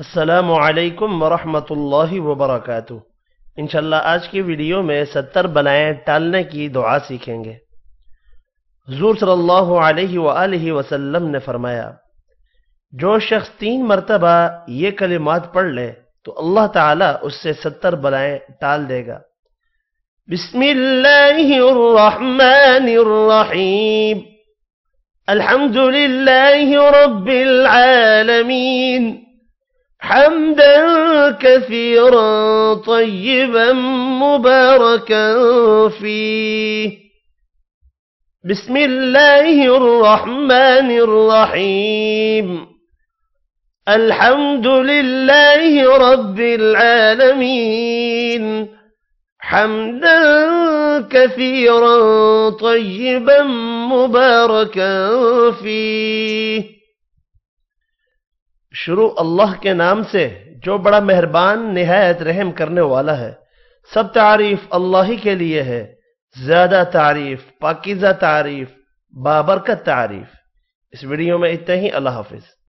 السلام علیکم ورحمۃ اللہ وبرکاتہ۔ انشاءاللہ آج کی ویڈیو میں ستر بلائیں ٹالنے کی دعا سیکھیں گے۔ حضور صلی اللہ علیہ وآلہ وسلم نے فرمایا، جو شخص تین مرتبہ یہ کلمات پڑھ لے، تو اللہ تعالیٰ اس سے ستر بلائیں ٹال دے گا۔ بسم اللہ الرحمن الرحیم۔ الحمد للہ رب العالمین۔ حمدا كثيرا طيبا مباركا فيه. بسم الله الرحمن الرحيم. الحمد لله رب العالمين. حمدا كثيرا طيبا مباركا فيه. شروع اللہ کے نام سے جو بڑا مہربان، نہایت رحم کرنے والا ہے۔ سب تعریف اللہ ہی کے لیے ہے۔ زیادہ تعریف، پاکیزہ تعریف، بابرکت تعریف۔ اس ویڈیو میں اتنا ہی۔ اللہ حافظ۔